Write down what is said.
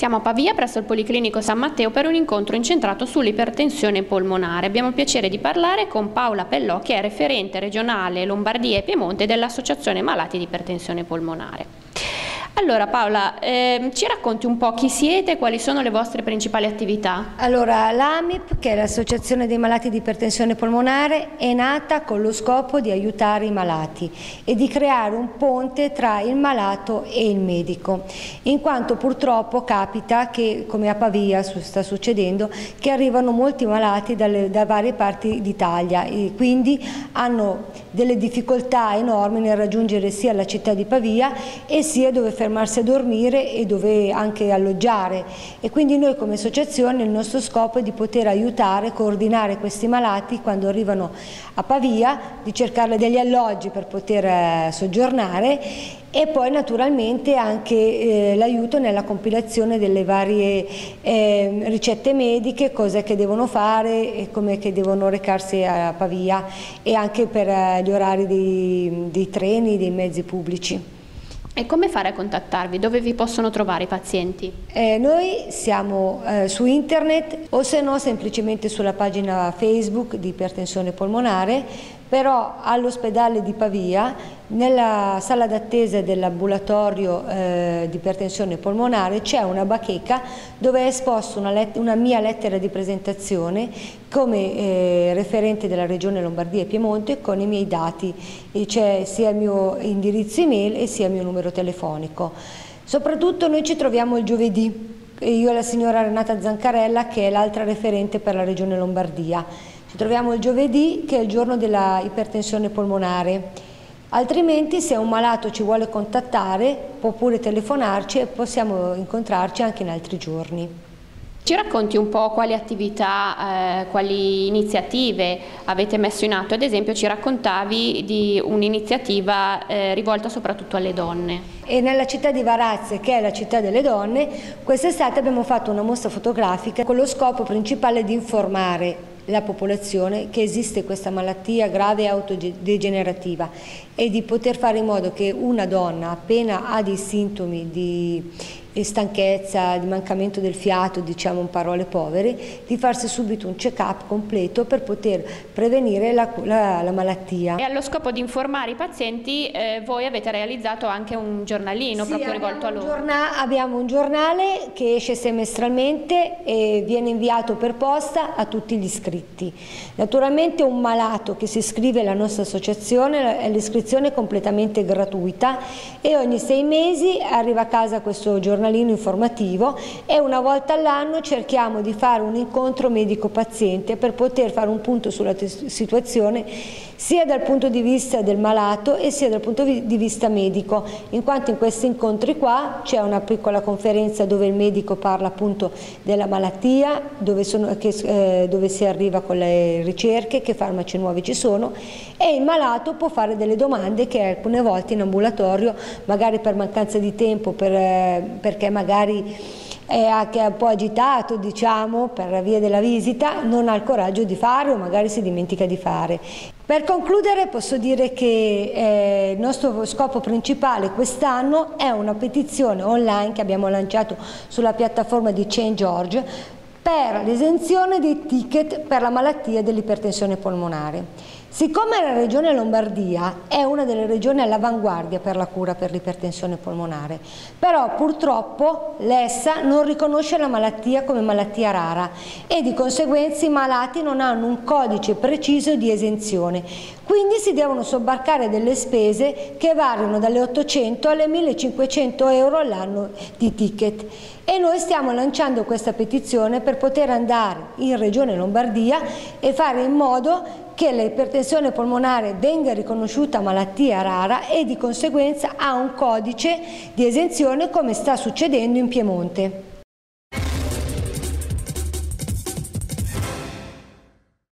Siamo a Pavia presso il Policlinico San Matteo per un incontro incentrato sull'ipertensione polmonare. Abbiamo il piacere di parlare con Paola Pellò che è referente regionale Lombardia e Piemonte dell'Associazione Malati di Ipertensione Polmonare. Allora Paola, ehm, ci racconti un po' chi siete e quali sono le vostre principali attività? Allora, l'AMIP, che è l'Associazione dei Malati di Ipertensione Polmonare, è nata con lo scopo di aiutare i malati e di creare un ponte tra il malato e il medico, in quanto purtroppo capita che, come a Pavia sta succedendo, che arrivano molti malati dalle, da varie parti d'Italia e quindi hanno delle difficoltà enormi nel raggiungere sia la città di Pavia e sia dove fermare fermarsi a dormire e dove anche alloggiare e quindi noi come associazione il nostro scopo è di poter aiutare, coordinare questi malati quando arrivano a Pavia, di cercare degli alloggi per poter eh, soggiornare e poi naturalmente anche eh, l'aiuto nella compilazione delle varie eh, ricette mediche, cose che devono fare e come che devono recarsi a Pavia e anche per eh, gli orari dei, dei treni, dei mezzi pubblici. E come fare a contattarvi? Dove vi possono trovare i pazienti? Eh, noi siamo eh, su internet o se no semplicemente sulla pagina Facebook di ipertensione polmonare però all'ospedale di Pavia, nella sala d'attesa dell'ambulatorio eh, di ipertensione polmonare, c'è una bacheca dove è esposta una, una, mia lettera di presentazione come eh, referente della Regione Lombardia e Piemonte con i miei dati, c'è sia il mio indirizzo email e sia il mio numero telefonico. Soprattutto noi ci troviamo il giovedì, io e la signora Renata Zancarella che è l'altra referente per la Regione Lombardia. Ci troviamo il giovedì che è il giorno della ipertensione polmonare. Altrimenti se un malato ci vuole contattare può pure telefonarci e possiamo incontrarci anche in altri giorni. Ci racconti un po' quali attività, eh, quali iniziative avete messo in atto? Ad esempio ci raccontavi di un'iniziativa eh, rivolta soprattutto alle donne. E nella città di Varazze, che è la città delle donne, quest'estate abbiamo fatto una mostra fotografica con lo scopo principale di informare la popolazione che esiste questa malattia grave e autodegenerativa e di poter fare in modo che una donna appena ha dei sintomi di stanchezza, di mancamento del fiato, diciamo in parole povere, di farsi subito un check-up completo per poter prevenire la, la, la, malattia. E allo scopo di informare i pazienti eh, voi avete realizzato anche un giornalino sì, proprio rivolto a loro? abbiamo un giornale che esce semestralmente e viene inviato per posta a tutti gli iscritti. Naturalmente un malato che si iscrive alla nostra associazione, l'iscrizione è completamente gratuita e ogni sei mesi arriva a casa questo giornale giornalino informativo e una volta all'anno cerchiamo di fare un incontro medico-paziente per poter fare un punto sulla situazione sia dal punto di vista del malato e sia dal punto di vista medico, in quanto in questi incontri qua c'è una piccola conferenza dove il medico parla appunto della malattia, dove, sono, che, eh, dove si arriva con le ricerche, che farmaci nuovi ci sono e il malato può fare delle domande che alcune volte in ambulatorio, magari per mancanza di tempo, per, eh, perché magari è anche un po' agitato diciamo per via della visita, non ha il coraggio di fare o magari si dimentica di fare. Per concludere posso dire che eh, il nostro scopo principale quest'anno è una petizione online che abbiamo lanciato sulla piattaforma di Change.org per l'esenzione dei ticket per la malattia dell'ipertensione polmonare. Siccome la regione Lombardia è una delle regioni all'avanguardia per la cura per l'ipertensione polmonare, però purtroppo l'ESSA non riconosce la malattia come malattia rara e di conseguenza i malati non hanno un codice preciso di esenzione, quindi si devono sobbarcare delle spese che variano dalle 800 alle 1500 euro all'anno di ticket e noi stiamo lanciando questa petizione per poter andare in regione Lombardia e fare in modo che l'ipertensione polmonare venga riconosciuta malattia rara e di conseguenza ha un codice di esenzione come sta succedendo in Piemonte.